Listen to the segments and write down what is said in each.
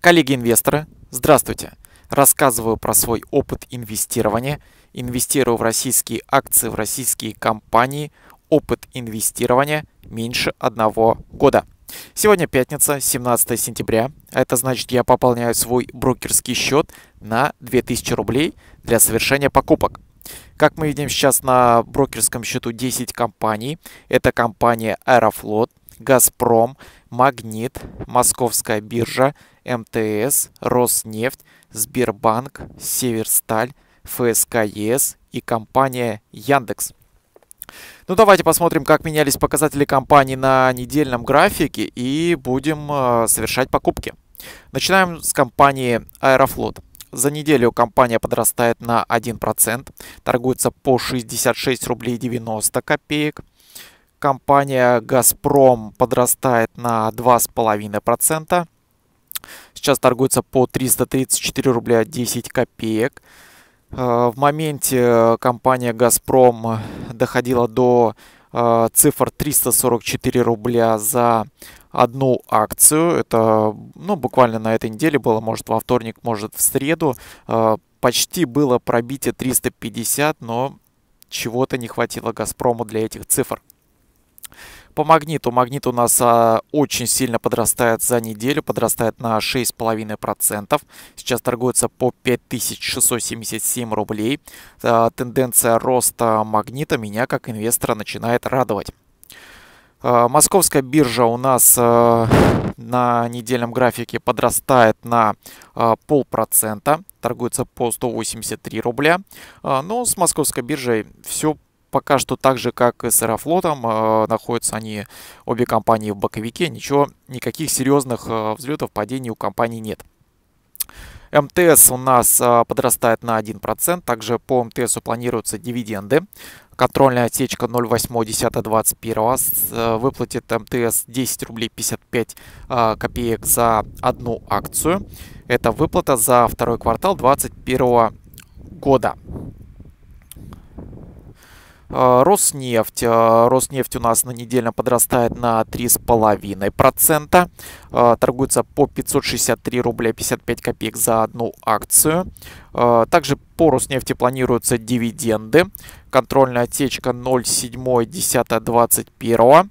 Коллеги-инвесторы, здравствуйте! Рассказываю про свой опыт инвестирования. Инвестирую в российские акции, в российские компании. Опыт инвестирования меньше одного года. Сегодня пятница, 17 сентября. Это значит, я пополняю свой брокерский счет на 2000 рублей для совершения покупок. Как мы видим сейчас на брокерском счету 10 компаний. Это компания Аэрофлот, Газпром, Магнит, Московская биржа, МТС, Роснефть, Сбербанк, Северсталь, ФСК и компания Яндекс. Ну давайте посмотрим, как менялись показатели компании на недельном графике и будем э, совершать покупки. Начинаем с компании Аэрофлот. За неделю компания подрастает на 1%, торгуется по 66 рублей 90 копеек. Компания «Газпром» подрастает на 2,5%. Сейчас торгуется по 334 рубля 10 копеек. Э, в моменте компания «Газпром» доходила до э, цифр 344 рубля за одну акцию. Это ну, буквально на этой неделе было, может во вторник, может в среду. Э, почти было пробитие 350, но чего-то не хватило «Газпрому» для этих цифр. По магниту. Магнит у нас а, очень сильно подрастает за неделю, подрастает на 6,5%. Сейчас торгуется по 5677 рублей. А, тенденция роста магнита меня как инвестора начинает радовать. А, московская биржа у нас а, на недельном графике подрастает на полпроцента, торгуется по 183 рубля. Но с московской биржей все пока что так же, как и с Аэрофлотом, э, находятся они, обе компании в боковике. Ничего, никаких серьезных э, взлетов, падений у компании нет. МТС у нас э, подрастает на 1%. Также по МТС планируются дивиденды. Контрольная отсечка 0,8.10.21 выплатит МТС 10 рублей 55 копеек за одну акцию. Это выплата за второй квартал 2021 года. А, Роснефть. А, Роснефть у нас на недельно подрастает на 3,5%. А, торгуется по 563 рубля 55 копеек за одну акцию. Также по Роснефти планируются дивиденды. Контрольная отсечка 0,7.10.21.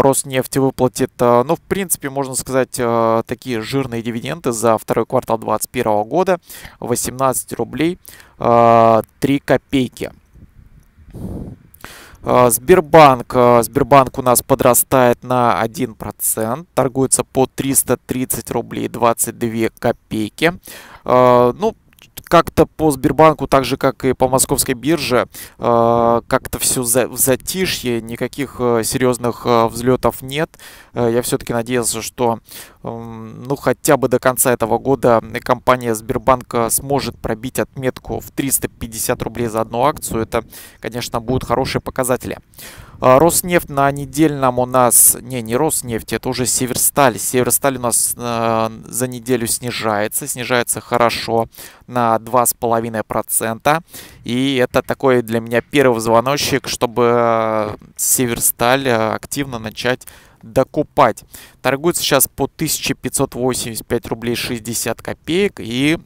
Роснефть выплатит, ну, в принципе, можно сказать, такие жирные дивиденды за второй квартал 2021 года. 18 рублей 3 копейки. А, Сбербанк. А, Сбербанк у нас подрастает на 1%. Торгуется по 330 рублей 22 копейки. А, ну, как-то по Сбербанку, так же как и по московской бирже, э, как-то все в затишье, никаких э, серьезных э, взлетов нет. Я все-таки надеялся, что ну, хотя бы до конца этого года компания Сбербанка сможет пробить отметку в 350 рублей за одну акцию. Это, конечно, будут хорошие показатели. А, Роснефть на недельном у нас, не, не Роснефть, это уже Северсталь. Северсталь у нас э, за неделю снижается, снижается хорошо на 2,5%. И это такой для меня первый звоночек, чтобы э, Северсталь активно начать докупать. Торгуется сейчас по 1585 рублей 60 копеек. И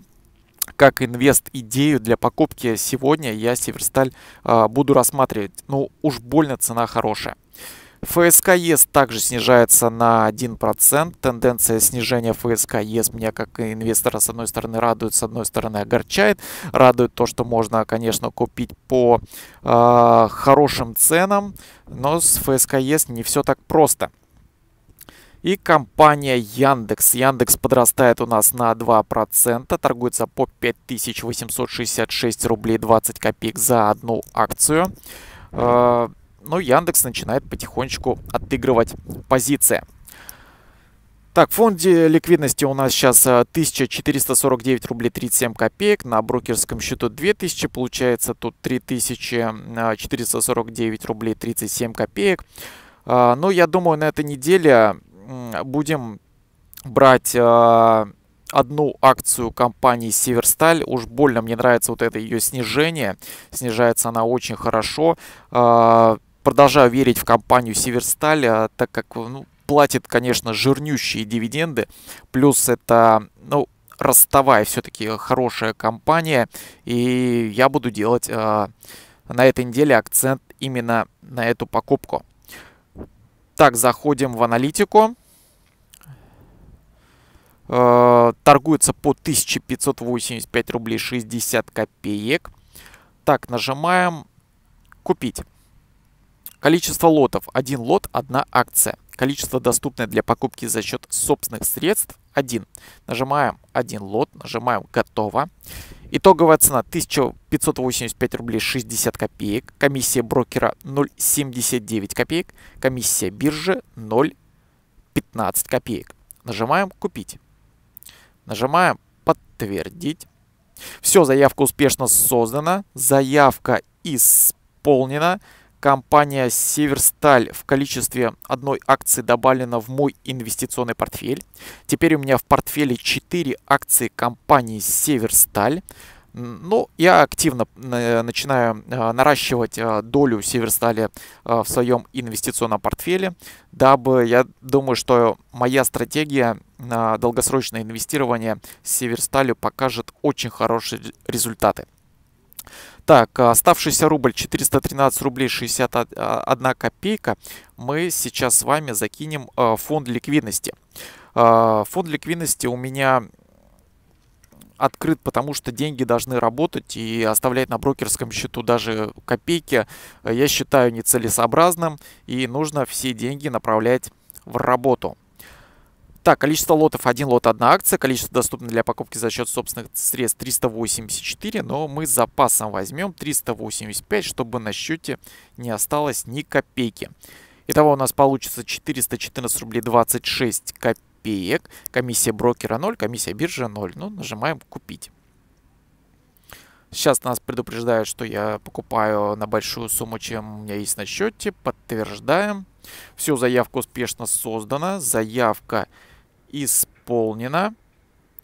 как инвест-идею для покупки сегодня я Северсталь э, буду рассматривать. Ну, уж больно цена хорошая. ФСК также снижается на 1%. Тенденция снижения ФСК меня как инвестора с одной стороны радует, с одной стороны огорчает. Радует то, что можно, конечно, купить по э, хорошим ценам, но с ФСК не все так просто. И компания Яндекс. Яндекс подрастает у нас на 2%, торгуется по 5866 рублей 20 копеек за одну акцию. Э, ну, Яндекс начинает потихонечку отыгрывать позиции. Так, в фонде ликвидности у нас сейчас 1449 э, рублей 37 копеек. На брокерском счету 2000 получается. Тут 3449 рублей 37 копеек. Э, ну, я думаю, на этой неделе будем брать э, одну акцию компании Северсталь. Уж больно мне нравится вот это ее снижение. Снижается она очень хорошо. Э, продолжаю верить в компанию Северсталь, э, так как ну, платит, конечно, жирнющие дивиденды. Плюс это, ну, ростовая все-таки хорошая компания. И я буду делать э, на этой неделе акцент именно на эту покупку. Так, заходим в аналитику. Э, торгуется по 1585 рублей 60 копеек. Так, нажимаем «Купить». Количество лотов. Один лот, одна акция. Количество, доступное для покупки за счет собственных средств, 1. Нажимаем один лот, нажимаем «Готово». Итоговая цена 1585 рублей 60 копеек. Комиссия брокера 0,79 копеек. Комиссия биржи 0,15 копеек. Нажимаем «Купить». Нажимаем «Подтвердить». Все, заявка успешно создана. Заявка исполнена. Компания Северсталь в количестве одной акции добавлена в мой инвестиционный портфель. Теперь у меня в портфеле 4 акции компании Северсталь. Ну, я активно э, начинаю э, наращивать э, долю Северстали в своем инвестиционном портфеле, дабы я думаю, что моя стратегия на долгосрочное инвестирование с Северсталью покажет очень хорошие результаты. Так, оставшийся рубль 413 рублей 61 копейка мы сейчас с вами закинем в фонд ликвидности. Фонд ликвидности у меня открыт, потому что деньги должны работать и оставлять на брокерском счету даже копейки, я считаю нецелесообразным и нужно все деньги направлять в работу. Так, количество лотов 1 лот 1 акция, количество доступно для покупки за счет собственных средств 384, но мы с запасом возьмем 385, чтобы на счете не осталось ни копейки. Итого у нас получится 414 рублей 26 копеек. Комиссия брокера 0, комиссия биржи 0. Ну, нажимаем «Купить». Сейчас нас предупреждают, что я покупаю на большую сумму, чем у меня есть на счете. Подтверждаем. Все, заявка успешно создана. Заявка исполнена.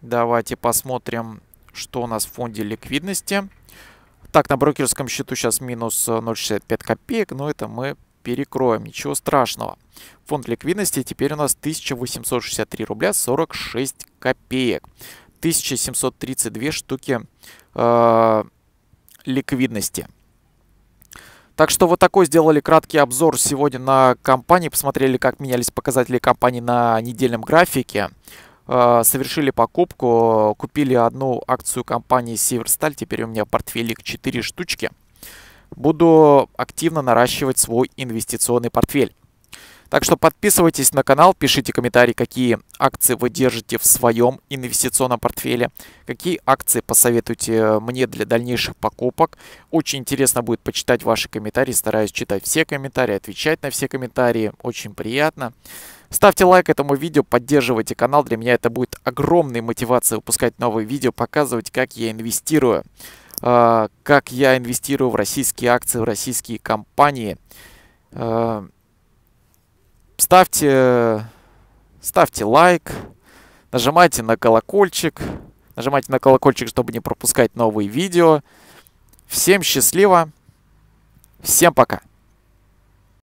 Давайте посмотрим, что у нас в фонде ликвидности. Так, на брокерском счету сейчас минус 0,65 копеек, но это мы перекроем, ничего страшного. Фонд ликвидности теперь у нас 1863 рубля 46 копеек. 1732 штуки э, ликвидности. Так что вот такой сделали краткий обзор сегодня на компании. Посмотрели, как менялись показатели компании на недельном графике. Э, совершили покупку, купили одну акцию компании Северсталь. Теперь у меня в портфеле 4 штучки буду активно наращивать свой инвестиционный портфель. Так что подписывайтесь на канал, пишите комментарии, какие акции вы держите в своем инвестиционном портфеле, какие акции посоветуете мне для дальнейших покупок. Очень интересно будет почитать ваши комментарии, стараюсь читать все комментарии, отвечать на все комментарии, очень приятно. Ставьте лайк этому видео, поддерживайте канал, для меня это будет огромной мотивацией выпускать новые видео, показывать, как я инвестирую. А, как я инвестирую в российские акции, в российские компании. Ставьте, ставьте лайк, нажимайте на колокольчик, нажимайте на колокольчик, чтобы не пропускать новые видео. Всем счастливо, всем пока!